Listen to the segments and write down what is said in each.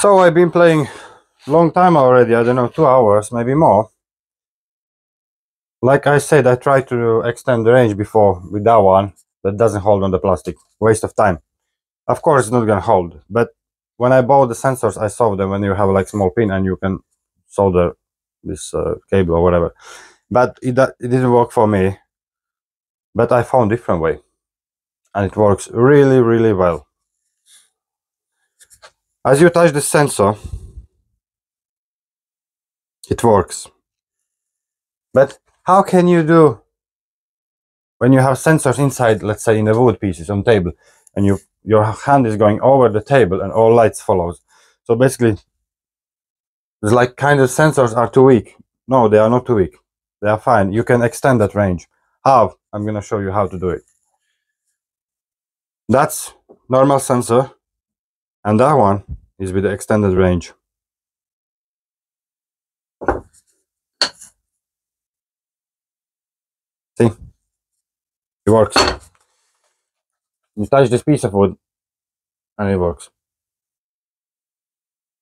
So I've been playing long time already, I don't know, two hours, maybe more. Like I said, I tried to extend the range before with that one, that doesn't hold on the plastic. Waste of time. Of course, it's not gonna hold, but when I bought the sensors, I saw them when you have like small pin and you can solder this uh, cable or whatever. But it, it didn't work for me. But I found different way. And it works really, really well. As you touch the sensor, it works. But how can you do when you have sensors inside, let's say in the wood pieces on table, and you your hand is going over the table and all lights follows. So basically, it's like kind of sensors are too weak. No, they are not too weak. They are fine. You can extend that range. How? I'm going to show you how to do it. That's normal sensor. And that one is with the extended range. See? It works. You touch this piece of wood and it works.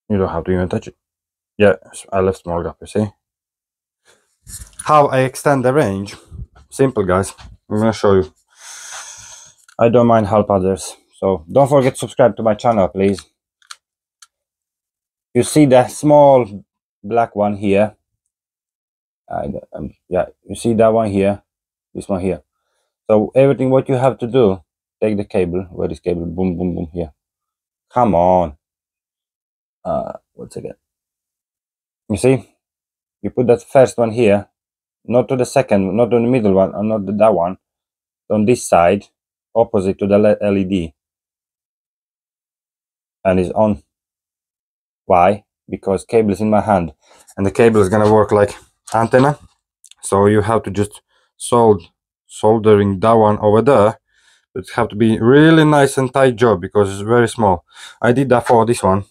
You don't have to even touch it. Yeah, I left small gap, you see? How I extend the range. Simple, guys. I'm gonna show you. I don't mind help others. So don't forget to subscribe to my channel, please. You see the small black one here. Uh, um, yeah, you see that one here, this one here. So everything what you have to do take the cable where is cable boom boom boom here. Come on. Uh once again you see? You put that first one here. Not to the second not on the middle one and not that one. On this side opposite to the led and is on. Why? Because cable is in my hand and the cable is gonna work like antenna. So you have to just solder soldering that one over there. It have to be really nice and tight job because it's very small. I did that for this one.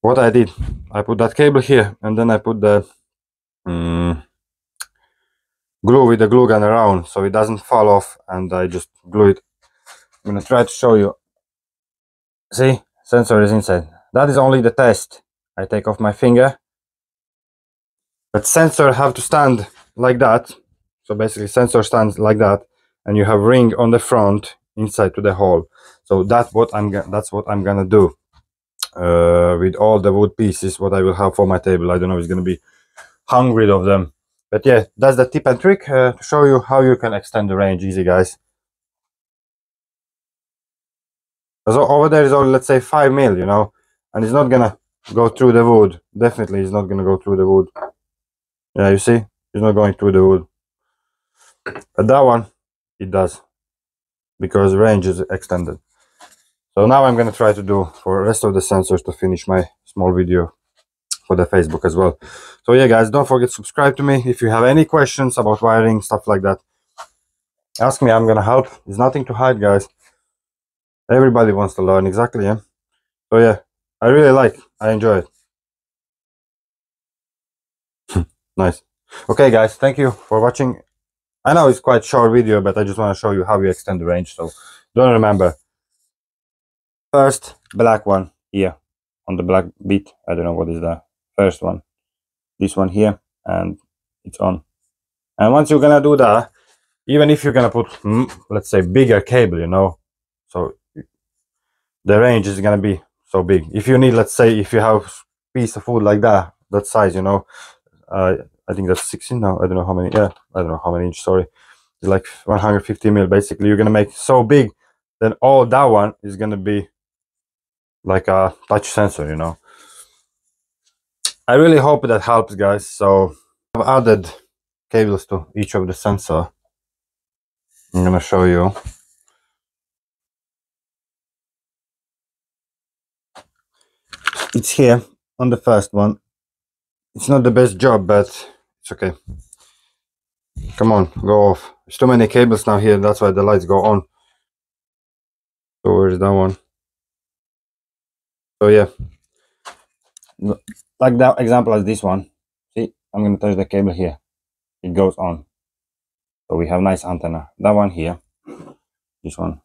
What i did i put that cable here and then i put the um, glue with the glue gun around so it doesn't fall off and i just glue it. I'm gonna try to show you see? Sensor is inside. That is only the test. I take off my finger. But sensor have to stand like that. So basically sensor stands like that and you have ring on the front inside to the hole. So that's what i'm that's what i'm gonna do uh, with all the wood pieces what i will have for my table. I don't know it's gonna be hungry of them. But yeah that's the tip and trick uh, to show you how you can extend the range. Easy guys so over there is only let's say five mil you know? And it's not gonna go through the wood. Definitely it's not gonna go through the wood. Yeah you see? It's not going through the wood. But that one it does. Because range is extended. So now i'm to try to do for rest of the sensors to finish my small video for the facebook as well. So yeah guys don't forget subscribe to me. If you have any questions about wiring stuff like that ask me. I'm gonna help. There's nothing to hide guys everybody wants to learn exactly yeah so yeah i really like i enjoy it nice okay guys thank you for watching I know it's quite short video, but I just want to show you how you extend the range. So don't remember. First, black one here on the black bit. I don't know what is the first one. This one here, and it's on. And once you're gonna do that, even if you're gonna put, mm, let's say, bigger cable, you know, the range is gonna be so big. If you need, let's say, if you have piece of wood like that, that size, you know, uh, I think that's 16 now. I don't know how many. Yeah, I don't know how many inch. Sorry, it's like 150 mil. Basically, you're gonna make so big, then all that one is gonna be like a touch sensor. You know. I really hope that helps, guys. So I've added cables to each of the sensor. I'm gonna show you. It's here on the first one. It's not the best job, but it's okay. Come on, go off. There's too many cables now here, that's why the lights go on. So where's that one? So yeah. Like that example as this one. See, I'm gonna touch the cable here. It goes on. So we have nice antenna. That one here. This one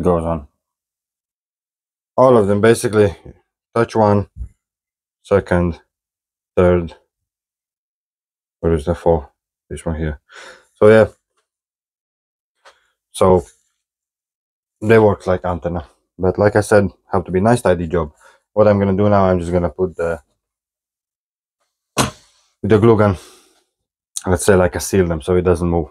goes on. All of them basically touch one, second, third. Where is the four? This one here. So yeah. So they work like antenna. But like I said, have to be nice tidy job. What I'm gonna do now, I'm just gonna put the with the glue gun, let's say like I seal them so it doesn't move.